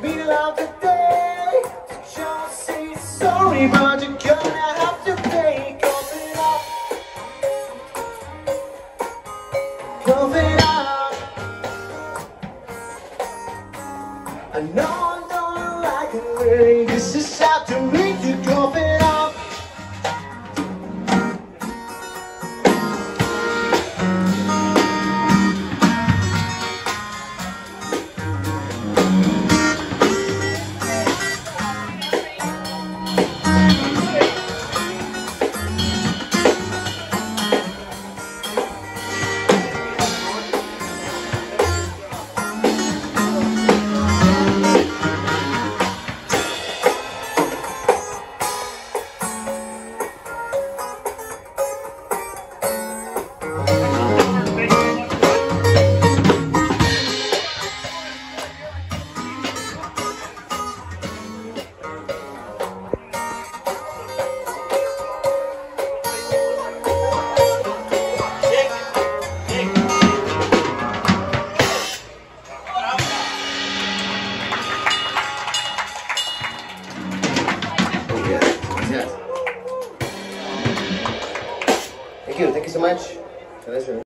beat it out. you. Thank you so much.